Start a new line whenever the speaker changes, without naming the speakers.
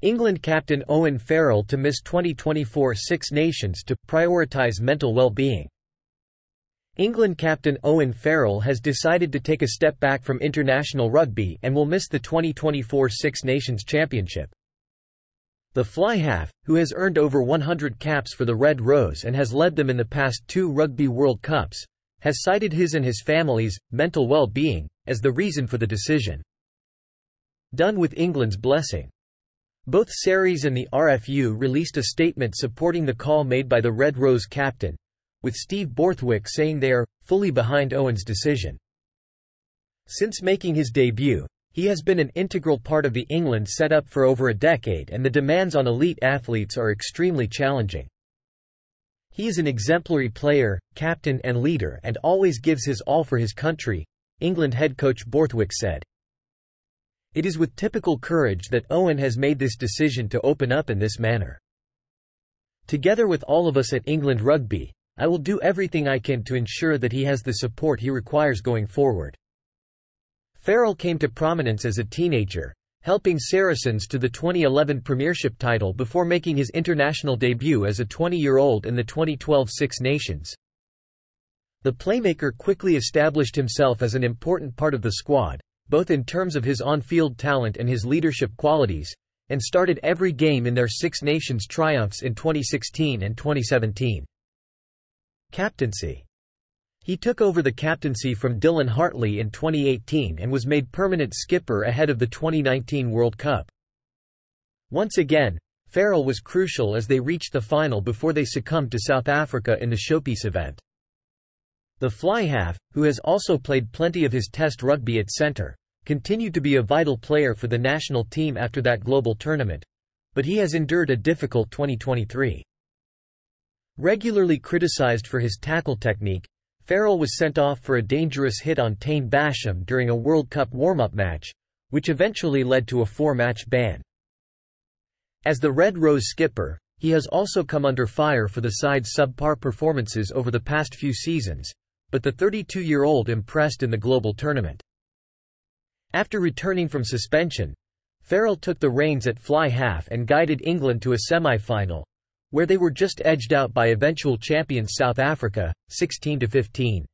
England captain Owen Farrell to miss 2024 Six Nations to prioritise mental well-being. England captain Owen Farrell has decided to take a step back from international rugby and will miss the 2024 Six Nations Championship. The fly half, who has earned over 100 caps for the Red Rose and has led them in the past two Rugby World Cups, has cited his and his family's mental well-being as the reason for the decision. Done with England's blessing. Both Sarries and the RFU released a statement supporting the call made by the Red Rose captain, with Steve Borthwick saying they are fully behind Owen's decision. Since making his debut, he has been an integral part of the England setup for over a decade and the demands on elite athletes are extremely challenging. He is an exemplary player, captain and leader and always gives his all for his country, England head coach Borthwick said. It is with typical courage that Owen has made this decision to open up in this manner. Together with all of us at England Rugby, I will do everything I can to ensure that he has the support he requires going forward. Farrell came to prominence as a teenager, helping Saracens to the 2011 Premiership title before making his international debut as a 20-year-old in the 2012 Six Nations. The playmaker quickly established himself as an important part of the squad, both in terms of his on-field talent and his leadership qualities, and started every game in their Six Nations triumphs in 2016 and 2017. Captaincy He took over the captaincy from Dylan Hartley in 2018 and was made permanent skipper ahead of the 2019 World Cup. Once again, Farrell was crucial as they reached the final before they succumbed to South Africa in the showpiece event. The fly half, who has also played plenty of his test rugby at centre, continued to be a vital player for the national team after that global tournament, but he has endured a difficult 2023. Regularly criticised for his tackle technique, Farrell was sent off for a dangerous hit on Taine Basham during a World Cup warm-up match, which eventually led to a four-match ban. As the Red Rose skipper, he has also come under fire for the side's subpar performances over the past few seasons, but the 32-year-old impressed in the global tournament. After returning from suspension, Farrell took the reins at fly half and guided England to a semi-final, where they were just edged out by eventual champions South Africa, 16-15.